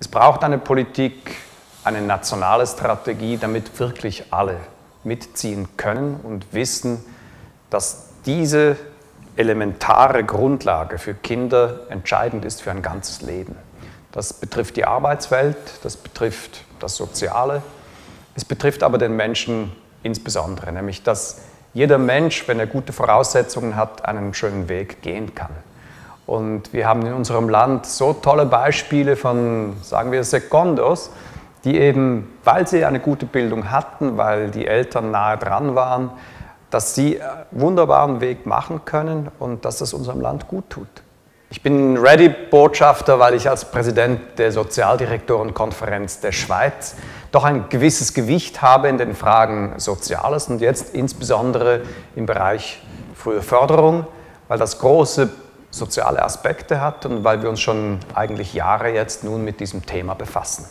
Es braucht eine Politik, eine nationale Strategie, damit wirklich alle mitziehen können und wissen, dass diese elementare Grundlage für Kinder entscheidend ist für ein ganzes Leben. Das betrifft die Arbeitswelt, das betrifft das Soziale, es betrifft aber den Menschen insbesondere, nämlich dass jeder Mensch, wenn er gute Voraussetzungen hat, einen schönen Weg gehen kann. Und wir haben in unserem Land so tolle Beispiele von, sagen wir, Secondos, die eben, weil sie eine gute Bildung hatten, weil die Eltern nahe dran waren, dass sie einen wunderbaren Weg machen können und dass es unserem Land gut tut. Ich bin Ready-Botschafter, weil ich als Präsident der Sozialdirektorenkonferenz der Schweiz doch ein gewisses Gewicht habe in den Fragen Soziales und jetzt insbesondere im Bereich frühe Förderung, weil das große soziale Aspekte hat und weil wir uns schon eigentlich Jahre jetzt nun mit diesem Thema befassen.